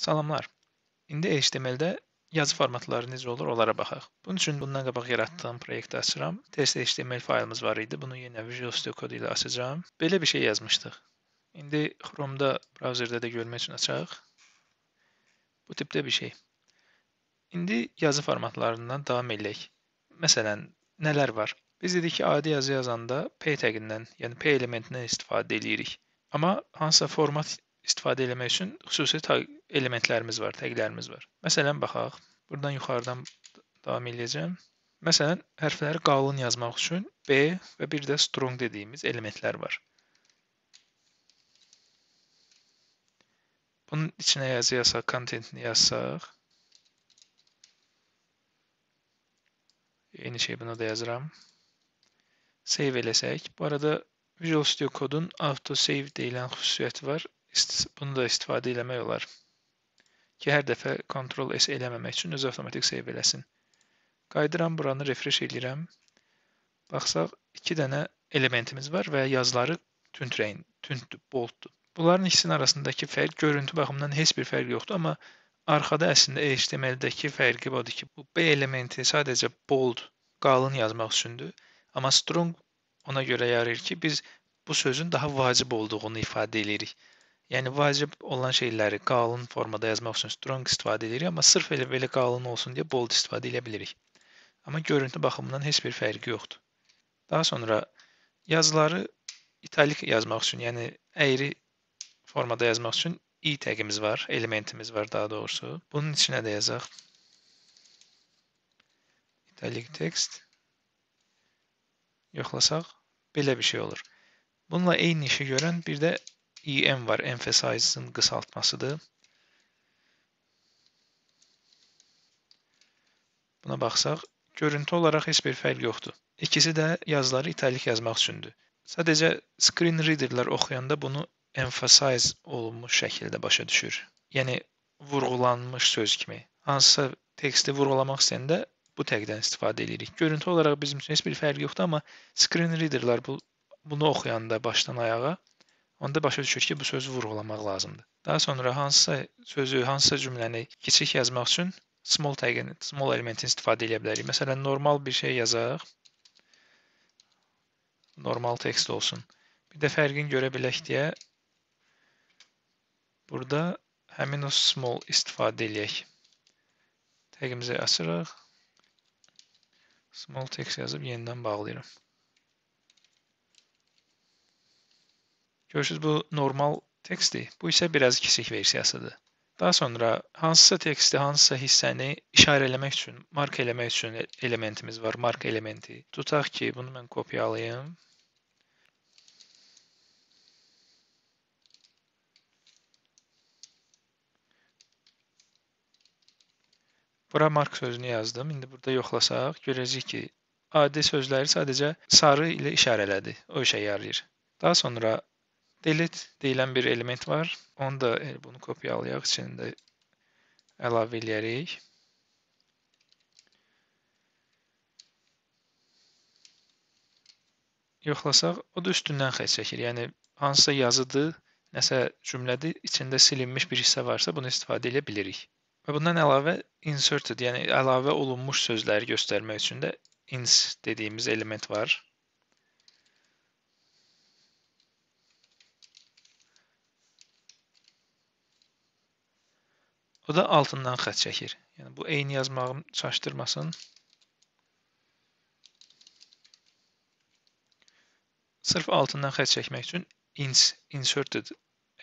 Salamlar. İndi HTML-də yazı formatları necə olur, onlara baxaq. Bunun üçün bundan qabaq yaratdığım proyekti açıram. Test HTML faylımız var idi. Bunu yenə Visual Studio kodu ilə açacağam. Belə bir şey yazmışdıq. İndi Chrome-da brauzerdə də görmək üçün açaq. Bu tipdə bir şey. İndi yazı formatlarından davam edək. Məsələn, nələr var? Biz dedik ki, adi yazı yazanda P təqindən, yəni P elementindən istifadə edirik. Amma hansısa format istifadə etmək üçün xüsusi elementlərimiz var, təqlərimiz var. Məsələn, baxaq. Buradan yuxarıdan davam edəcəm. Məsələn, hərfləri qalın yazmaq üçün B və bir də strong dediyimiz elementlər var. Bunun içinə yazı yazsaq, contentini yazsaq. Eyni şey buna da yazıram. Save eləsək. Bu arada Visual Studio Code'un auto save deyilən xüsusiyyəti var. Bunu da istifadə eləmək olar ki, hər dəfə Ctrl S eləməmək üçün özü avtomatik save eləsin. Qayıdıram, buranı refresh eləyirəm. Baxsaq, iki dənə elementimiz var və yazıları tünd rəng, tündür, bolddur. Bunların ikisinin arasındakı fərq görüntü baxımından heç bir fərq yoxdur, amma arxada əslində HTML-dəki fərqi budur ki, bu B elementi sadəcə bold, qalın yazmaq üçündür, amma strong ona görə yarayır ki, biz bu sözün daha vacib olduğunu ifadə edirik. Yəni vacib olan şeyləri qalın formada yazmaq üçün strong istifadə edirik, amma sırf elə belə qalın olsun deyə bold istifadə edə bilirik. Amma görüntü baxımından heç bir fərqi yoxdur. Daha sonra yazıları italik yazmaq üçün, yəni əyri formada yazmaq üçün i təqimiz var, elementimiz var daha doğrusu. Bunun içinə də yazaq. Italic text. Yoxlasaq belə bir şey olur. Bununla eyni işi görən bir də EM var, emphasize'ın qısaltmasıdır. Buna baxsaq, görüntü olaraq heç bir fərq yoxdur. İkisi də yazıları italik yazmaq üçündür. Sadəcə screen readerlər oxuyanda bunu emphasize olunmuş şəkildə başa düşür. Yəni vurğulanmış söz kimi. Hansısa teksti vurğulamaq istəyəndə bu təqdən istifadə edirik. Görüntü olaraq bizim üçün heç bir fərqi yoxdur, amma screen readerlər bu bunu oxuyanda başdan ayağa onda başa düşür ki, bu sözü vurğulamaq lazımdır. Daha sonra hansısa sözü, hansısa cümləni kiçik yazmaq üçün small tagin, small elementin istifadə edə bilərik. Məsələn, normal bir şey yazaq. Normal tekst olsun. Bir də fərqini görə bilək deyə burada həmin o small istifadə eləyək. Tagimizi açırıq. Small text yazıb yenidən bağlayıram. Görürsüz bu normal tekstdir. Bu isə biraz kiçik versiyasıdır. Daha sonra hansısa teksti, hansısa hissəni işarələmək üçün, mark eləmək üçün elementimiz var, mark elementi. Tutaq ki, bunu mən kopyalayım. Bura mark sözünü yazdım. İndi burada yoxlasaq, görəcəyik ki, adi sözləri sadəcə sarı ilə işarələdi. O işə yarayır. Daha sonra delete deyilən bir element var. Onu da e, bunu kopyalayaq, içində əlavə eləyərik. Yoxlasaq, o da üstündən xətt çəkir. Yəni hansısa yazıdır, nəsə cümlədir, içində silinmiş bir hissə varsa bunu istifadə edə bilirik. Və bundan əlavə inserted, yəni əlavə olunmuş sözləri göstərmək üçün də ins dediyimiz element var. Bu da altından xətt çəkir. Yəni bu eyni yazmağım çaşdırmasın. Sırf altından xətt çəkmək üçün ins inserted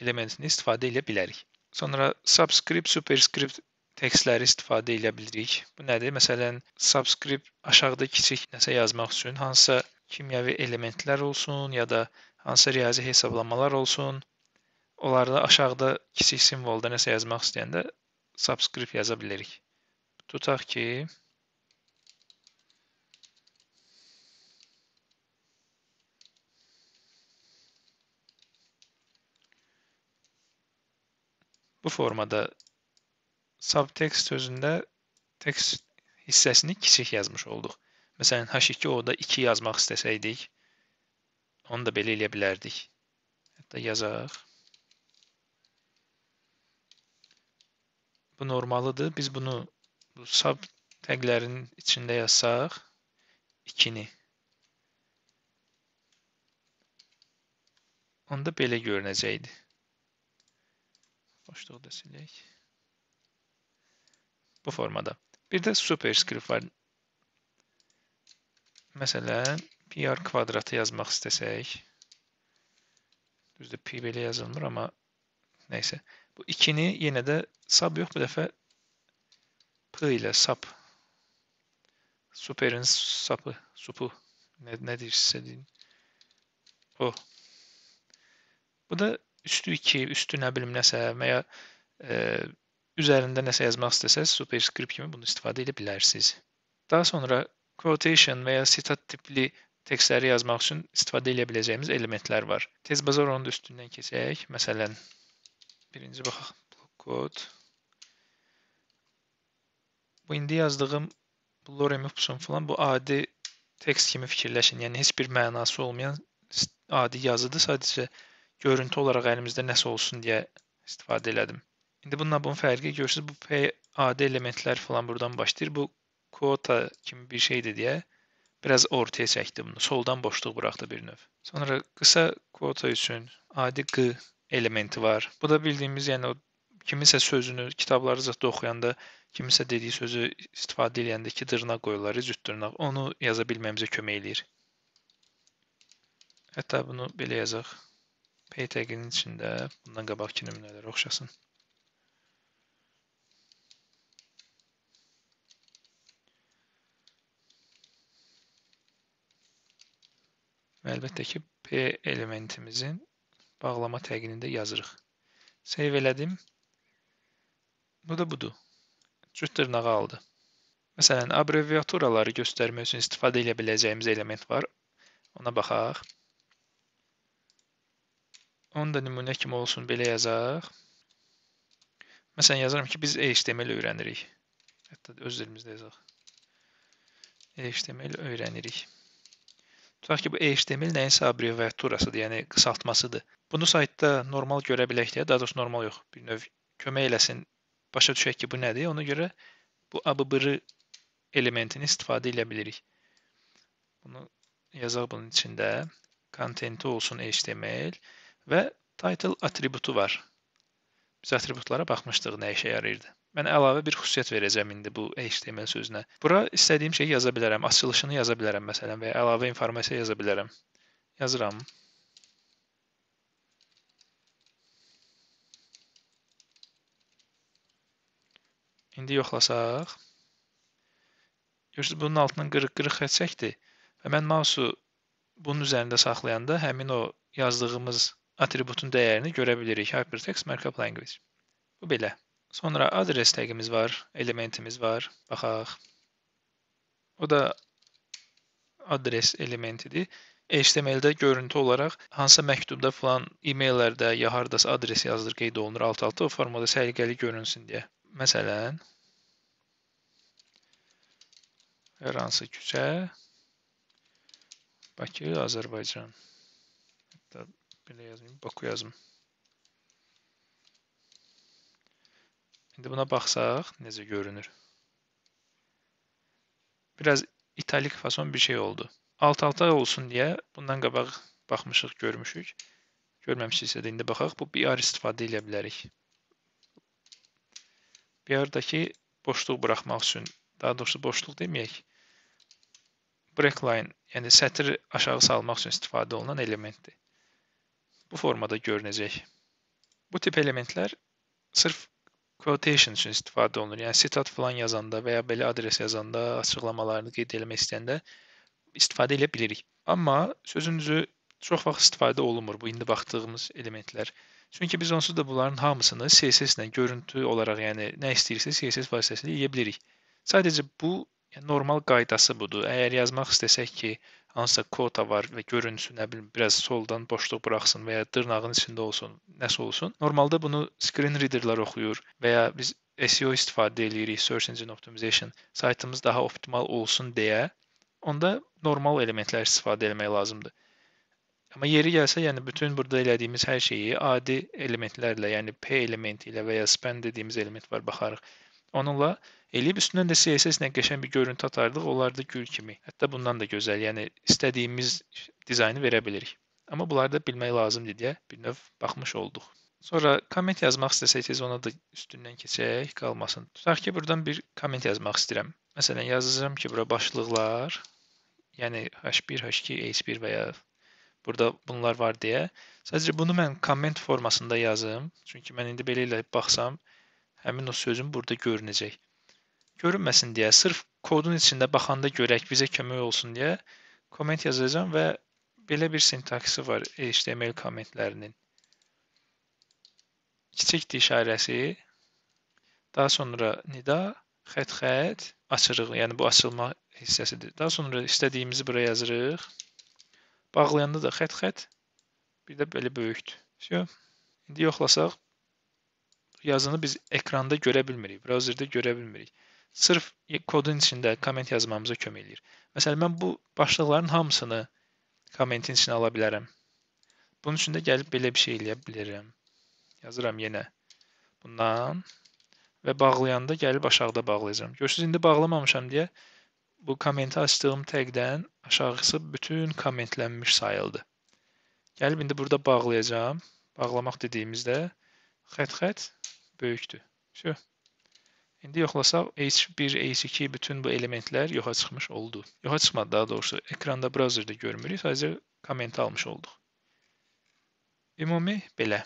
elementini istifadə edə bilərik. Sonra subscript, superscript tekstləri istifadə edə bilirik. Bu nədir? Məsələn, subscript aşağıda kiçik nəsə yazmaq üçün hansısa kimyəvi elementlər olsun ya da hansısa riyazi hesablamalar olsun. Onlarda aşağıda kiçik simvolda nəsə yazmaq istəyəndə subscript yaza bilərik. Tutaq ki, bu formada subtext sözündə text hissəsini kiçik yazmış olduq. Məsələn, H2O-da 2 yazmaq istəsəydik, onu da belə eləyə bilərdik. Hətta yazaq. Bu normalıdır. Biz bunu bu sub taglərin içində yazsaq 2-ni onda belə görünəcəkdi. Boşluğu da silək. Bu formada. Bir də superscript var. Məsələn, PR kvadratı yazmaq istəsək, düzdür, P belə yazılmır, amma nəysə. Bu 2-ni yenə də sub yox, bu dəfə P ilə sub. Superin sapı, supu, nə deyirsinizsə deyin. O. Bu da üstü 2, üstü nə bilim nəsə və ya e, üzərində nəsə yazmaq istəsəz, superscript kimi bunu istifadə edə. Daha sonra quotation və ya sitat tipli tekstləri yazmaq üçün istifadə edə biləcəyimiz elementlər var. Tez bazar onun üstündən keçək. Məsələn, birinci baxaq block code. Bu indi yazdığım bu lorem ipsum falan bu adi tekst kimi fikirləşin. Yəni heç bir mənası olmayan adi yazıdır. Sadəcə görüntü olaraq əlimizdə nəsə olsun deyə istifadə elədim. İndi bununla bunun fərqi görürsüz, bu P adi elementlər falan buradan başlayır. Bu quota kimi bir şeydir deyə biraz ortaya çəkdi bunu. Soldan boşluq buraxdı bir növ. Sonra qısa quota üçün adi q elementi var. Bu da bildiyimiz, yəni o kimisə sözünü kitabları zətdə oxuyanda, kimisə dediyi sözü istifadə edəndə ki, dırnaq qoyurlar, cüt dırnaq. Onu yaza bilməyimizə kömək eləyir. Hətta bunu belə yazaq. P taginin içində bundan qabaqki nümunələrə oxşasın. Və əlbəttə ki, P elementimizin bağlama təqinində yazırıq. Save elədim. Bu da budur. Cüt dırnağı aldı. Məsələn, abreviaturaları göstərmək üçün istifadə edə biləcəyimiz element var. Ona baxaq. Onu da nümunə kimi olsun belə yazaq. Məsələn, yazıram ki, biz HTML öyrənirik. Hətta öz dilimizdə yazaq. HTML öyrənirik. Tutaq ki, bu HTML nəyinsə abreviaturasıdır, yəni qısaltmasıdır. Bunu saytda normal görə bilək deyə, daha doğrusu normal yox, bir növ kömək eləsin, başa düşək ki, bu nədir. Ona görə bu ABBR elementini istifadə edə bilirik. Bunu yazaq bunun içində. Contenti olsun HTML və title atributu var. Biz atributlara baxmışdıq nə işə yarayırdı. Mən əlavə bir xüsusiyyət verəcəm indi bu HTML sözünə. Bura istədiyim şeyi yaza bilərəm, açılışını yaza bilərəm məsələn və ya əlavə informasiya yaza bilərəm. Yazıram. İndi yoxlasaq. Görürsünüz, bunun altından qırıq-qırıq xətt çəkdi və mən mausu bunun üzərində saxlayanda həmin o yazdığımız atributun dəyərini görə bilirik. Hypertext Markup Language. Bu belə. Sonra adres təqimiz var, elementimiz var. Baxaq. O da adres elementidir. HTML-də görüntü olaraq hansısa məktubda falan e-maillərdə ya hardasa adres yazılır, qeyd olunur alt-alta o formada səliqəli görünsün deyə. Məsələn, hər hansı küçə Bakı, Azərbaycan. Hətta Belə yazmayım, Baku yazım. İndi buna baxsaq, necə görünür. Biraz italik fason bir şey oldu. Alt-alta olsun deyə bundan qabaq baxmışıq, görmüşük. Görməmişiksə də indi baxaq. Bu BR istifadə edə bilərik. BR-dakı boşluq buraxmaq üçün, daha doğrusu boşluq deməyək, breakline, yəni sətr aşağı salmaq üçün istifadə olunan elementdir bu formada görünəcək. Bu tip elementlər sırf quotation üçün istifadə olunur. Yəni sitat falan yazanda və ya belə adres yazanda, açıqlamalarını qeyd etmək istəyəndə istifadə edə bilirik. Amma sözün düzü çox vaxt istifadə olunmur bu indi baxdığımız elementlər. Çünki biz onsuz da bunların hamısını CSS ilə görüntü olaraq, yəni nə istəyirsə CSS vasitəsilə edə bilirik. Sadəcə bu yəni normal qaydası budur. Əgər yazmaq istəsək ki, hansısa kvota var və görünsün, nə bilim, biraz soldan boşluq buraxsın və ya dırnağın içində olsun, nəsə olsun. Normalda bunu screen readerlər oxuyur və ya biz SEO istifadə eləyirik, search engine optimization, saytımız daha optimal olsun deyə onda normal elementlər istifadə etmək lazımdır. Amma yeri gəlsə, yəni bütün burada elədiyimiz hər şeyi adi elementlərlə, yəni P elementi ilə və ya span dediyimiz element var, baxarıq. Onunla eləyib üstündən də CSS ilə qəşəng bir görüntü atardıq, onlar da gül kimi. Hətta bundan da gözəl, yəni istədiyimiz dizaynı verə bilirik. Amma bunları da bilmək lazımdır deyə bir növ baxmış olduq. Sonra komment yazmaq istəsəydiniz ona da üstündən keçək, qalmasın. Tutaq ki, buradan bir komment yazmaq istəyirəm. Məsələn, yazacağam ki, bura başlıqlar, yəni H1, H2, H1 və ya burada bunlar var deyə. Sadəcə bunu mən komment formasında yazım. Çünki mən indi belə ilə baxsam, həmin o sözün burada görünəcək. Görünməsin deyə, sırf kodun içində baxanda görək, bizə kömək olsun deyə komment yazacağam və belə bir sintaksi var HTML kommentlərinin. Kiçikdir işarəsi, daha sonra nida, xət-xət, açırıq, yəni bu açılma hissəsidir. Daha sonra istədiyimizi bura yazırıq. Bağlayanda da xət-xət, bir də belə böyükdür. Şö. İndi yoxlasaq, yazını biz ekranda görə bilmirik, brauzerdə görə bilmirik. Sırf kodun içində komment yazmamıza kömək eləyir. Məsələn, mən bu başlıqların hamısını kommentin içinə ala bilərəm. Bunun üçün də gəlib belə bir şey eləyə bilərəm. Yazıram yenə bundan və bağlayanda gəlib aşağıda bağlayacağam. Görürsüz, indi bağlamamışam deyə bu kommenti açdığım təqdən aşağısı bütün kommentlənmiş sayıldı. Gəlib indi burada bağlayacağam. Bağlamaq dediyimizdə xət-xət böyükdür. Şu. İndi yoxlasaq H1, H2 bütün bu elementlər yoxa çıxmış oldu. Yoxa çıxmadı daha doğrusu. Ekranda brauzerdə görmürük, sadəcə kommenti almış olduq. Ümumi belə.